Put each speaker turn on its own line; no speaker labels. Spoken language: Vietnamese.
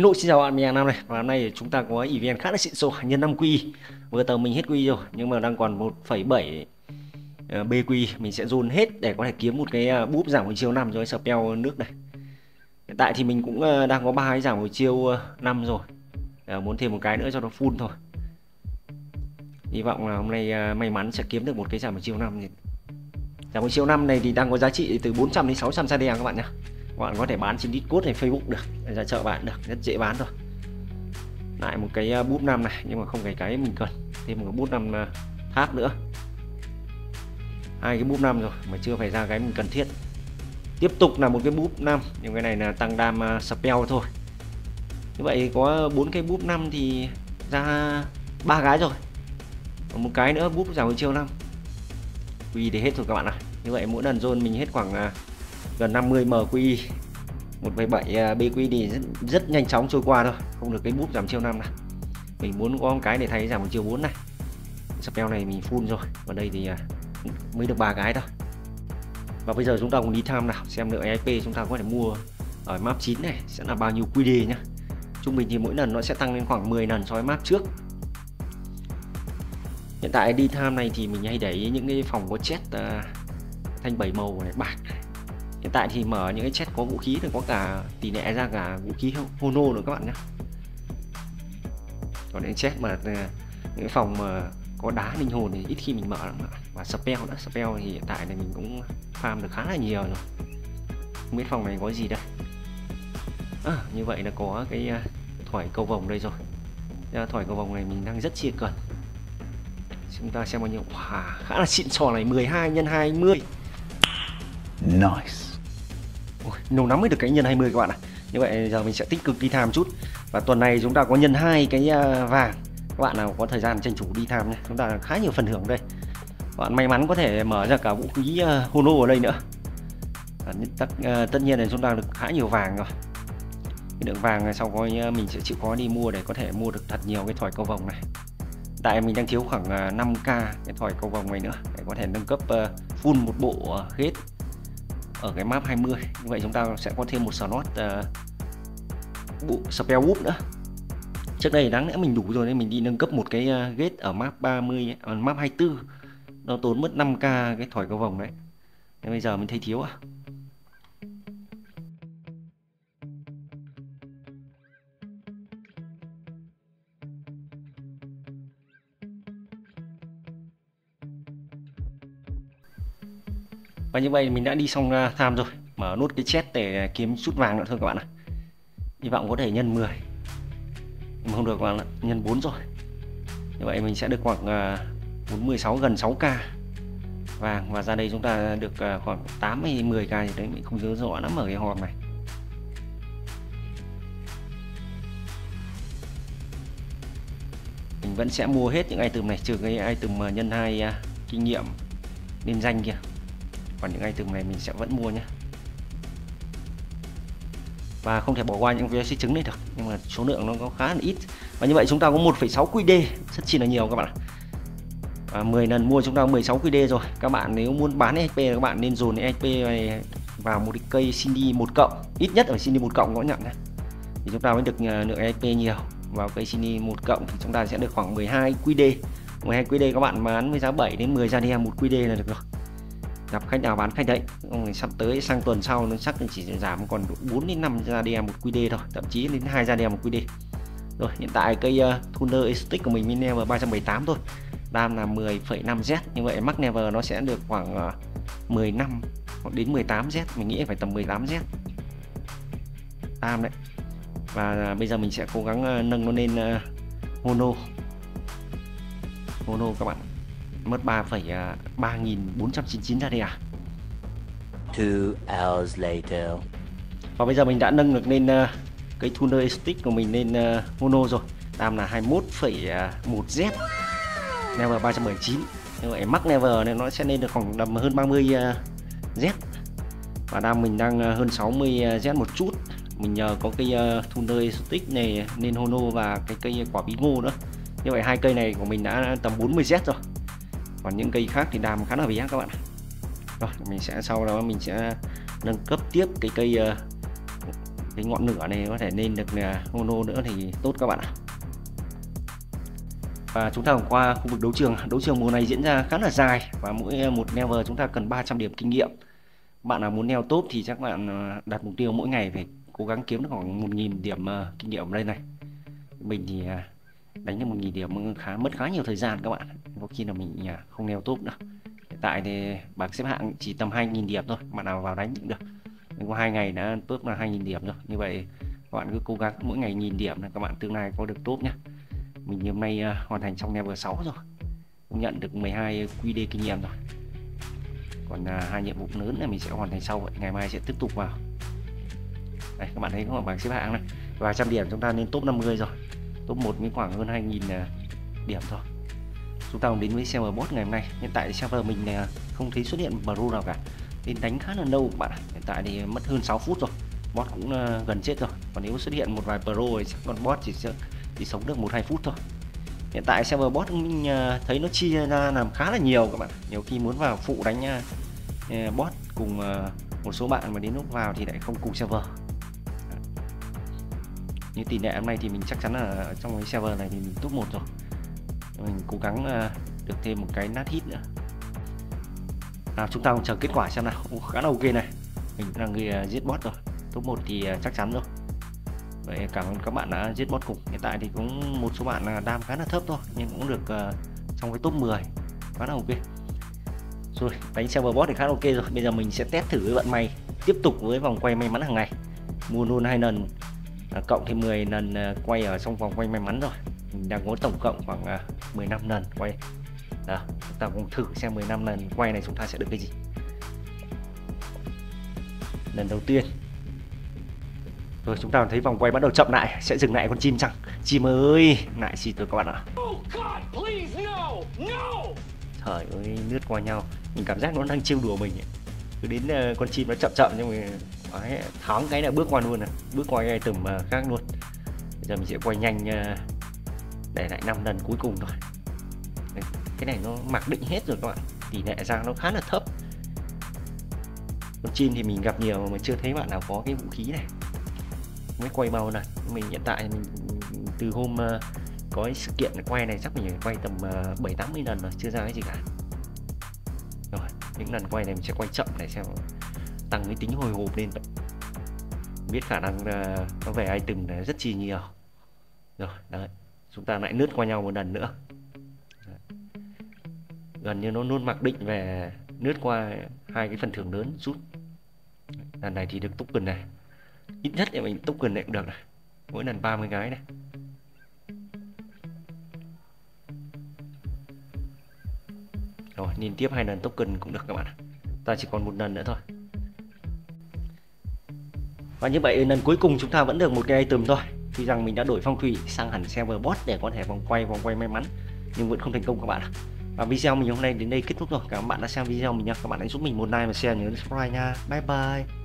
Hello xin chào bạn mình Nam này. Và hôm nay chúng ta có event khá là xịn sò nhân 5 quy. Vừa tờ mình hết quy rồi nhưng mà đang còn 1,7 BQ ờ, mình sẽ dồn hết để có thể kiếm một cái ờ, búp giảm hồi chiều năm cho cái spell nước này. Hiện tại thì mình cũng ờ, đang có ba cái giảm hồi chiều năm rồi. Muốn thêm một cái nữa cho nó full thôi. Hy vọng là hôm nay may mắn sẽ kiếm được một cái giảm hồi chiều năm giảm hồi chiều năm này thì đang có giá trị từ 400 đến 600 sa đen các bạn nhé bạn có thể bán trên Discord hay Facebook được ra chợ bạn được rất dễ bán thôi. Lại một cái à, bút năm này nhưng mà không phải cái mình cần. Thêm một cái bút năm khác tháp nữa. Hai cái bút năm rồi mà chưa phải ra cái mình cần thiết. Tiếp tục là một cái bút năm nhưng cái này là tăng đam uh, spell thôi. Như vậy có bốn cái bút năm thì ra ba cái rồi. Còn một cái nữa bút giảm chiêu năm. Vì để hết rồi các bạn ạ. Như vậy mỗi lần zone mình hết khoảng 50 MQI 1,7 BQI à, thì rất, rất nhanh chóng trôi qua thôi không được cái bút giảm chiều 5 này. Mình muốn có một cái để thay giảm chiều 4 này. Spell này mình full rồi còn đây thì à, mới được ba cái thôi. Và bây giờ chúng ta cùng đi tham nào xem lượng EIP chúng ta có thể mua ở map 9 này sẽ là bao nhiêu QD nhá. Trung bình thì mỗi lần nó sẽ tăng lên khoảng 10 lần so với map trước. Hiện tại đi tham này thì mình hay để những cái phòng có chết uh, thanh bảy màu này bạc này hiện tại thì mở những cái chest có vũ khí thì có cả tỷ lệ ra cả vũ khí hono nữa các bạn nhé còn những chest mà ờ, những phòng mà có đá linh hồn thì ít khi mình mở lắm và spell nữa spell thì hiện tại này mình cũng farm được khá là nhiều rồi. Không biết phòng này có gì đây? À, như vậy là có cái ờ, thỏi cầu vòng đây rồi. Thỏi cầu vòng này mình đang rất chia cần. Chúng ta xem bao nhiêu wow, khá là xịn sò này 12 nhân 20 nice. Ôi, lâu lắm mới được cái nhân 20 các bạn ạ. Như vậy giờ mình sẽ tích cực đi tham chút. Và tuần này chúng ta có nhân hai cái à, vàng. Các bạn nào có thời gian tranh thủ đi tham nhé. Chúng ta khá nhiều phần thưởng đây. Các bạn may mắn có thể mở ra cả vũ khí à, Hono ở đây nữa. Và tất, à, tất nhiên là chúng ta được khá nhiều vàng rồi. Cái lượng vàng này sau coi mình sẽ chịu khó đi mua để có thể mua được thật nhiều cái thỏi cầu vòng này. Tại mình đang thiếu khoảng 5k cái thỏi cầu vòng này nữa để có thể nâng cấp full một bộ hết ở cái map 20 như vậy chúng ta sẽ có thêm một slot uh, bộ spell whoop nữa. Trước đây đáng lẽ mình đủ rồi nên mình đi nâng cấp một cái uh, gate ở map 30 ở ờ, map 24 nó tốn mất 5k cái thỏi cầu vòng đấy. Nên bây giờ mình thấy thiếu à? Và như vậy mình đã đi xong à, tham rồi. Mở nút cái chat để kiếm chút vàng nữa thôi các bạn ạ. Hy vọng có thể nhân 10 nhưng không được các bạn ạ, nhân 4 rồi. Như vậy mình sẽ được khoảng à, 46 gần 6k vàng và ra đây chúng ta được à, khoảng 8 hay 10k thì đấy, mình không nhớ rõ lắm ở cái hòm này. Mình vẫn sẽ mua hết những item này, trừ cái item nhân hai kinh nghiệm, liên danh kia còn những item này mình sẽ vẫn mua nhé. Và không thể bỏ qua những VC trứng này được nhưng mà số lượng nó có khá là ít. Và như vậy chúng ta có 1,6 QD rất chi là nhiều các bạn ạ. Và 10 lần mua chúng ta 16 QD rồi. Các bạn nếu muốn bán HP các bạn nên dồn HP này vào một cái cây Cindy một cộng ít nhất ở Cindy một cộng có nhận nhé. Thì chúng ta mới được ờ, lượng HP nhiều. Vào cây Cindy một cộng thì chúng ta sẽ được khoảng 12 QD 12 QD các bạn bán với giá 7 đến 10 ra đi một QD là được rồi gặp khách nào bán khách đấy. Sắp tới sang tuần sau nó chắc chỉ giảm còn 4 đến 5 ra DM một QD thôi thậm chí đến hai ra DM một QD rồi hiện tại cây uh, Thunder Aesthetic của mình min level 378 thôi. Đam là 10,5 Z như vậy max Never nó sẽ được khoảng ờ, uh, 15 hoặc đến 18 Z mình nghĩ phải tầm 18 Z. Tam đấy. Và uh, bây giờ mình sẽ cố gắng uh, nâng nó lên uh, mono. Mono các bạn mất 3, uh, 3499 ra đây à?
Two hours later.
Và bây giờ mình đã nâng được lên uh, cái tuner stick của mình lên uh, mono rồi. Đam là 21,1Z Level 379 Như vậy max level này nó sẽ lên được khoảng tầm hơn 30 uh, Z. Và đam mình đang hơn 60 Z một chút. Mình nhờ có cái uh, tuner stick này lên hono và cái cây quả bí ngô nữa. Như vậy hai cây này của mình đã tầm 40 Z rồi còn những cây khác thì đam khá là bé các bạn rồi, mình sẽ sau đó mình sẽ nâng cấp tiếp cái cây ờ, cái ngọn lửa này có thể lên được ờ, mono nữa thì tốt các bạn ạ. Và chúng ta qua khu vực đấu trường. Đấu trường mùa này diễn ra khá là dài và mỗi một level chúng ta cần 300 điểm kinh nghiệm. Bạn nào muốn neo tốt thì chắc bạn ờ, đặt mục tiêu mỗi ngày phải cố gắng kiếm được khoảng 1.000 điểm kinh nghiệm ở đây này. Mình thì đánh được 1.000 điểm khá mất khá nhiều thời gian các bạn có khi là mình à, không leo tốt nữa. Hiện tại thì bảng xếp hạng chỉ tầm 2.000 điểm thôi bạn nào vào đánh cũng được. Mình có hai ngày đã top là 2.000 điểm rồi. Như vậy các bạn cứ cố gắng mỗi ngày nghìn điểm là các bạn tương lai có được tốt nhé mình hôm nay uh, hoàn thành xong level 6 rồi. Cũng nhận được 12 QD kinh nghiệm rồi. Còn uh, hai nhiệm vụ lớn này mình sẽ hoàn thành sau vậy. Ngày mai sẽ tiếp tục vào. Đây các bạn thấy có bảng xếp hạng này. Và trăm điểm chúng ta lên top 50 rồi top 1 mới khoảng hơn 2.000 à, điểm thôi. Chúng ta cùng đến với server bot ngày hôm nay. Hiện tại server mình này không thấy xuất hiện pro nào cả. Nên đánh khá là lâu các bạn hiện tại thì mất hơn 6 phút rồi. Bot cũng à, gần chết rồi. Còn nếu xuất hiện một vài pro thì chắc con bot chỉ sẽ chỉ sống được một hai phút thôi. Hiện tại server bot mình à, thấy nó chia ra làm khá là nhiều các bạn nhiều khi muốn vào phụ đánh bot cùng một số bạn mà đến lúc vào thì lại không cùng server như tỷ lệ hôm nay thì mình chắc chắn là trong cái server này thì mình top một rồi. Mình cố gắng ờ, được thêm một cái nát hit nữa. Nào chúng ta cùng chờ kết quả xem nào. Ủa, khá là ok này. Mình là người ờ, giết bot rồi. Top 1 thì ờ, chắc chắn rồi. Vậy cảm ơn các bạn đã giết bot cùng. Hiện tại thì cũng một số bạn là đam khá là thấp thôi nhưng cũng được uh, trong cái top 10 khá là ok. Rồi đánh server bot thì khá là ok rồi. Bây giờ mình sẽ test thử với vận may. Tiếp tục với vòng quay may mắn hàng ngày. Mua luôn hai lần à, cộng thêm 10 lần à, quay ở trong vòng quay may mắn rồi. Mình đang có tổng cộng khoảng à, 15 lần quay. Đó chúng ta cùng thử xem 15 lần quay này chúng ta sẽ được cái gì. Lần đầu tiên. Rồi chúng ta thấy vòng quay bắt đầu chậm lại sẽ dừng lại con chim chăng? Chim ơi lại gì tôi các bạn ạ. Trời ơi lướt qua nhau. Mình cảm giác nó đang trêu đùa mình ấy cứ đến ờ, con chim nó chậm chậm nhưng mà Đấy, thắng cái là bước qua luôn này bước qua cái tầm ờ, khác luôn. Bây giờ mình sẽ quay nhanh ờ, để lại 5 lần cuối cùng thôi. Đấy, cái này nó mặc định hết rồi các bạn. Tỷ lệ ra nó khá là thấp. Con chim thì mình gặp nhiều mà chưa thấy bạn nào có cái vũ khí này. Mới quay bao này. Mình hiện tại mình từ hôm uh, có cái sự kiện quay này chắc mình quay tầm bảy tám mươi lần mà chưa ra cái gì cả những lần quay này mình sẽ quay chậm để xem tăng cái tính hồi hộp lên biết khả năng ờ, uh, nó về item là rất chi nhiều. Rồi đấy. Chúng ta lại lướt qua nhau một lần nữa. Đấy. gần như nó luôn mặc định về lướt qua hai cái phần thưởng lớn rút lần này thì được token này. Ít nhất thì mình token này cũng được này. Mỗi lần 30 cái này. Liên tiếp hai lần token cũng được các bạn ta chỉ còn một lần nữa thôi. Và như vậy, lần cuối cùng chúng ta vẫn được một cái item thôi. Tuy rằng mình đã đổi phong thủy sang hẳn server bot để có thể vòng quay vòng quay may mắn, nhưng vẫn không thành công các bạn ạ. Và video mình hôm nay đến đây kết thúc rồi. Cảm ơn bạn đã xem video mình nha các bạn hãy giúp mình một like và share nhớ subscribe nha. Bye bye.